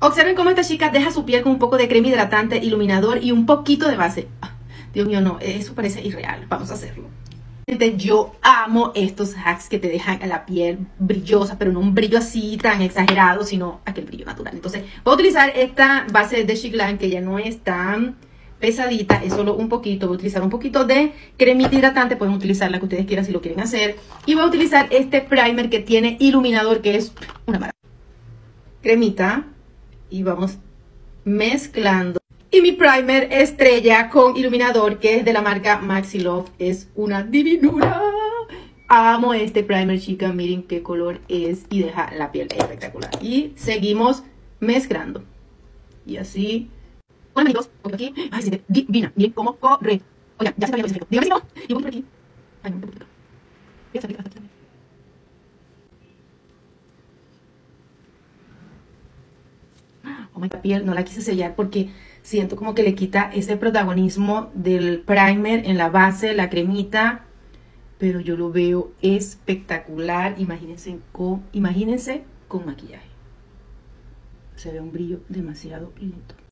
Observen cómo esta chica deja su piel con un poco de crema hidratante, iluminador y un poquito de base. Ah, Dios mío, no, eso parece irreal. Vamos a hacerlo. Yo amo estos hacks que te dejan la piel brillosa, pero no un brillo así tan exagerado, sino aquel brillo natural. Entonces, voy a utilizar esta base de Shiglan que ya no es tan pesadita, es solo un poquito. Voy a utilizar un poquito de cremita hidratante, pueden utilizar la que ustedes quieran si lo quieren hacer. Y voy a utilizar este primer que tiene iluminador, que es una maravilla. Cremita y vamos mezclando. Y mi primer estrella con iluminador que es de la marca Maxi Love. Es una divinura. Amo este primer, chica. Miren qué color es y deja la piel espectacular. Y seguimos mezclando. Y así. Hola amigos, aquí. Ay, se ve divina. Bien, cómo corre. Oigan, ya se está viendo el Dígame si no. Y voy por aquí. Ay, no, por no la quise sellar porque siento como que le quita ese protagonismo del primer en la base, la cremita, pero yo lo veo espectacular. Imagínense con, imagínense con maquillaje. Se ve un brillo demasiado lindo.